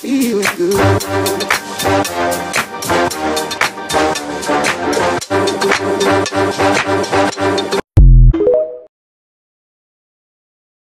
Feeling good.